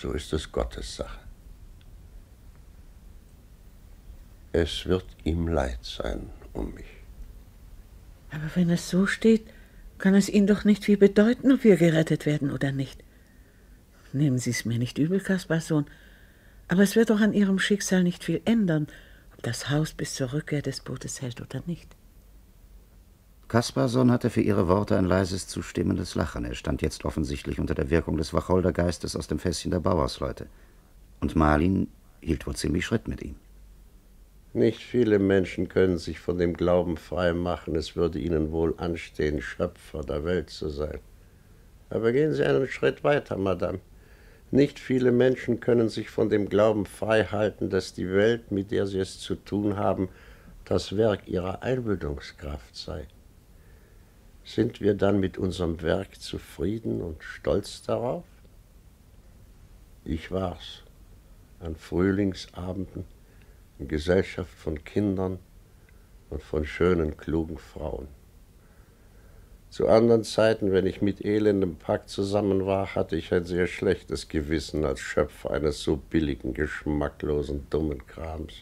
so ist es Gottes Sache. Es wird ihm leid sein um mich. Aber wenn es so steht, kann es Ihnen doch nicht viel bedeuten, ob wir gerettet werden oder nicht. Nehmen Sie es mir nicht übel, Kaspar-Sohn, aber es wird doch an Ihrem Schicksal nicht viel ändern, ob das Haus bis zur Rückkehr des Bootes hält oder nicht. Kasperson hatte für ihre Worte ein leises, zustimmendes Lachen. Er stand jetzt offensichtlich unter der Wirkung des Wacholdergeistes aus dem Fässchen der Bauersleute. Und Marlin hielt wohl ziemlich Schritt mit ihm. Nicht viele Menschen können sich von dem Glauben frei machen, es würde ihnen wohl anstehen, Schöpfer der Welt zu sein. Aber gehen Sie einen Schritt weiter, Madame. Nicht viele Menschen können sich von dem Glauben frei halten, dass die Welt, mit der sie es zu tun haben, das Werk ihrer Einbildungskraft sei. Sind wir dann mit unserem Werk zufrieden und stolz darauf? Ich war's an Frühlingsabenden in Gesellschaft von Kindern und von schönen, klugen Frauen. Zu anderen Zeiten, wenn ich mit elendem Pack zusammen war, hatte ich ein sehr schlechtes Gewissen als Schöpfer eines so billigen, geschmacklosen, dummen Krams.